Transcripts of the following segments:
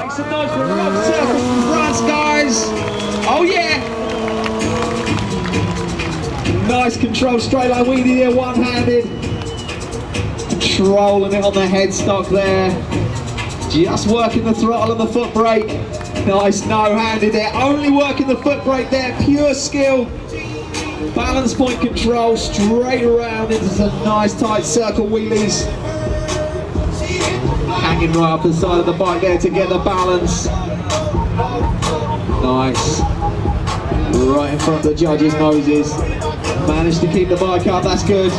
Make some noise for Rolf Circus from France, guys. Oh yeah. Nice control, straight line wheelie there, one-handed. Controlling it on the headstock there. Just working the throttle and the foot brake. Nice no-handed there. Only working the foot brake there. Pure skill. Balance point control straight around into some nice tight circle wheelies. Hanging right up the side of the bike there to get the balance. Nice. Right in front of the judges' noses. Managed to keep the bike up, that's good.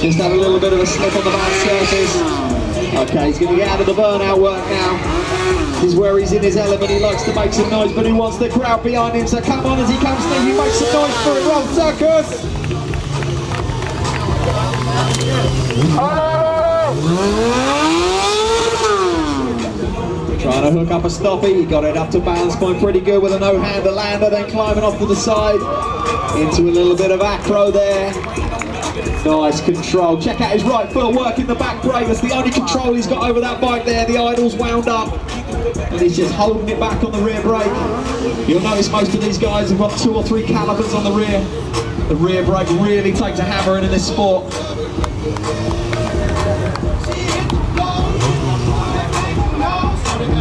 Just had a little bit of a slip on the back surface. Okay, he's going to get out of the burnout work now. Is where he's in his element, he likes to make some noise, but he wants the crowd behind him, so come on as he comes through, he makes some noise for it, Rolf Circus! Trying hook up a stoppie, he got it up to balance point pretty good with a no-hander lander, then climbing off to the side into a little bit of acro there. Nice control. Check out his right foot working the back brake. That's the only control he's got over that bike there. The idle's wound up. And he's just holding it back on the rear brake. You'll notice most of these guys have got two or three calipers on the rear. The rear brake really takes a hammering in this sport.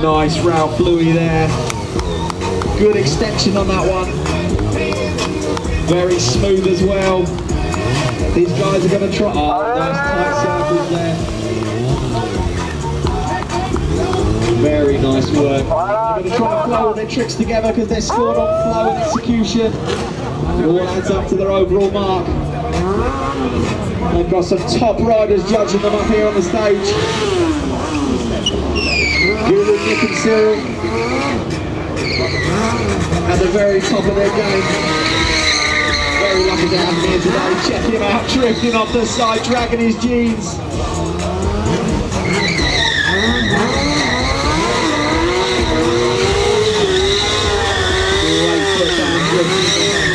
Nice Ralph Louis there. Good extension on that one. Very smooth as well. These guys are going to try. Oh, nice tight circles there. Very nice work. They're going to try and flow their tricks together because they're scored on flow and execution. It all adds up to their overall mark. They've got some top riders judging them up here on the stage. At the very top of their game. Very lucky to have him here today. Check him out, drifting off the side, dragging his jeans. Great foot down,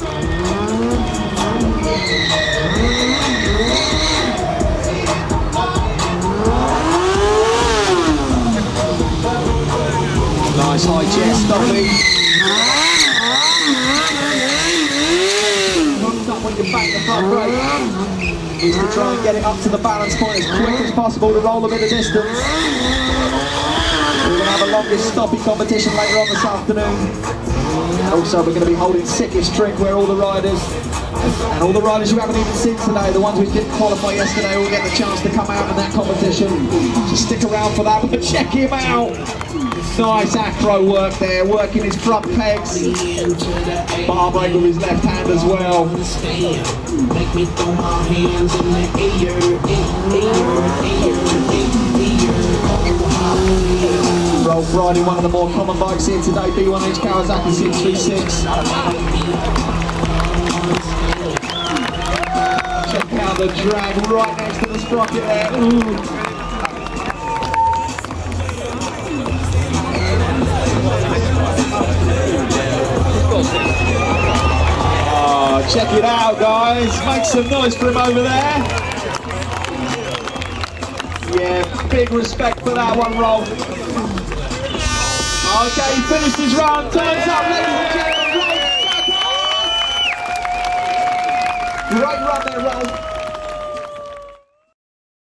Nice high chest stopping. Hooks up when you bang the front brake. Needs to try and get it up to the balance point as quick as possible to roll a bit of distance. We're going to have a longest stopping competition later on this afternoon. Also, we're going to be holding sickest trick where all the riders and all the riders you haven't even seen today, the ones who didn't qualify yesterday, will get the chance to come out in that competition. So stick around for that, but check him out. Nice acro work there, working his front pegs. Bar break with his left hand as well. Make me throw my hands in the air, Rolf riding one of the more common bikes here today, B1H Kawasaki 636. Check out the drag right next to the sprocket there. Ooh. Oh, check it out, guys. Make some noise for him over there. Yeah, big respect for that one, Rolf. Okay, he finished his round. Turns up, ladies and gentlemen.